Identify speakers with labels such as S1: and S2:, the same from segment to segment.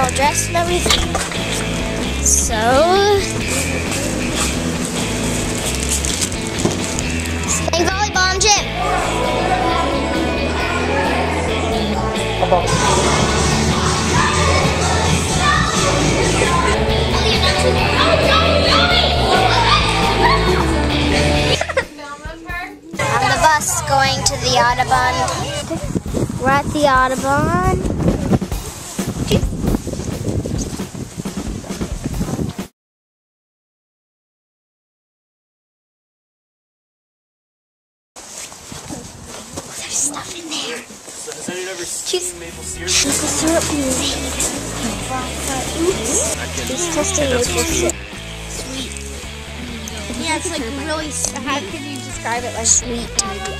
S1: all dressed and everything. So, playing volleyball in gym. On the bus going to the Audubon. We're at the Audubon.
S2: Ever
S1: Cheese.
S2: seen maple syrup?
S1: Maple syrup made. He's testing maple syrup. Sweet. Yeah, it's like really sweet.
S3: How can you describe it like
S1: Sweet. maybe.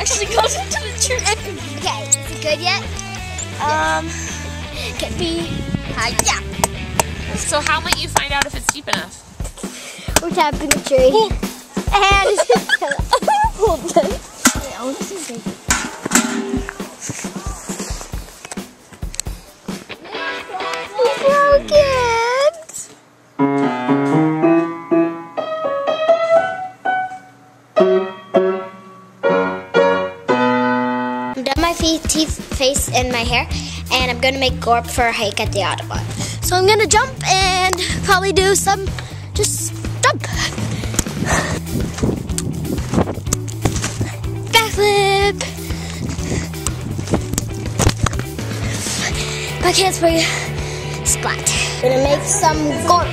S3: actually goes into the tree?
S1: Okay, is it good yet? Um, can be. Uh, yeah.
S3: So how might you find out if it's deep enough?
S1: We're tapping the tree. And I'm done my feet, teeth, face, and my hair, and I'm gonna make Gorp for a hike at the Audubon. So I'm gonna jump and probably do some, just jump. Backflip. My can't spring. Splat. Gonna make some Gorp.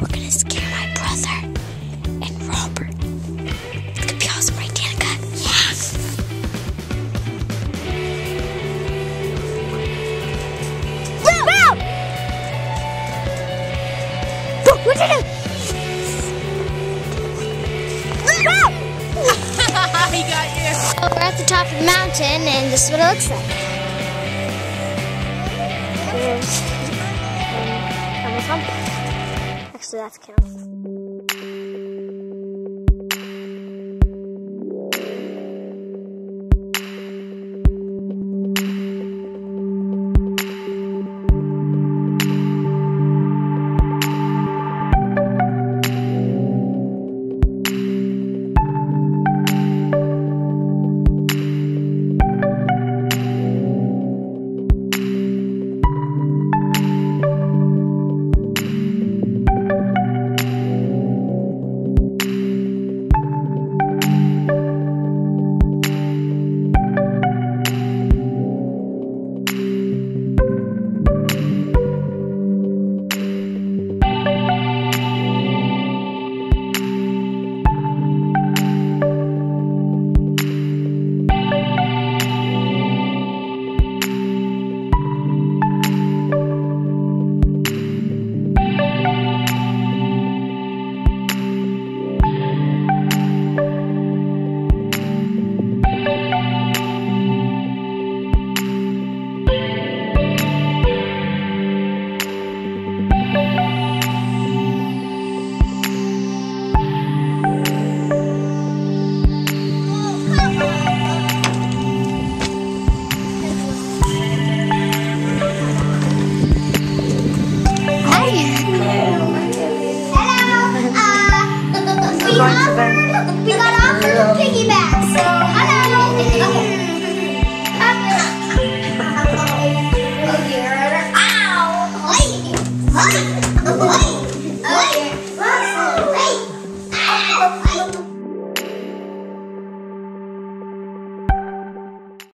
S1: We're gonna scare my brother and Robert. It's gonna be awesome, right, Danica? Yes. Move! Move! What's it do?
S3: he got you.
S1: So we're at the top of the mountain, and this is what it looks like. Actually, that's Camel's.